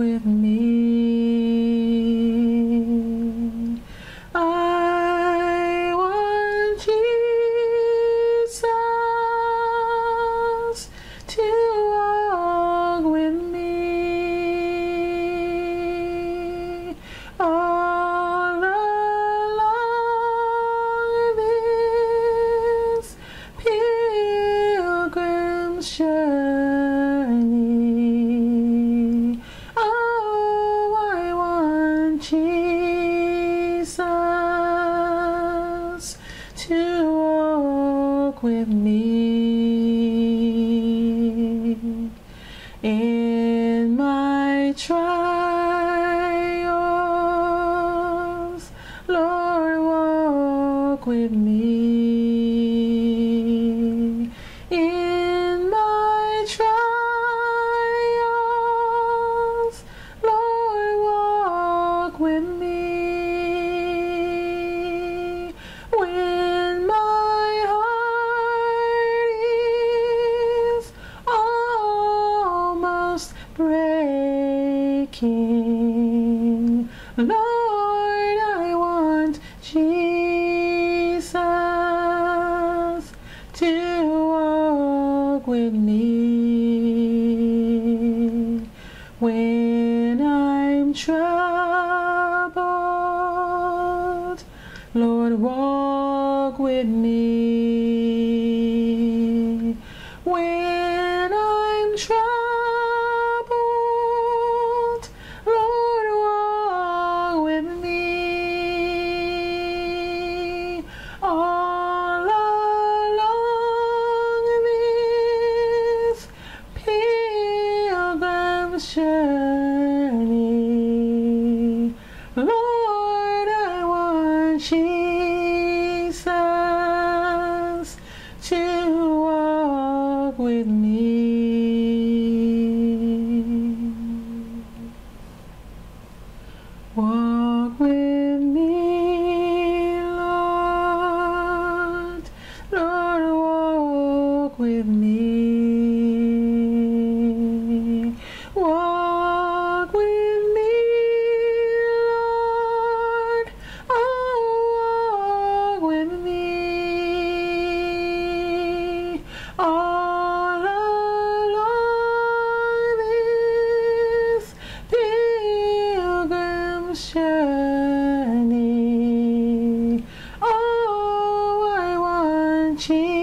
with me. To walk with me in my trials. Lord, walk with me in my trials. Lord, walk with me Lord, I want Jesus to walk with me when I'm troubled. Lord, walk with me ti.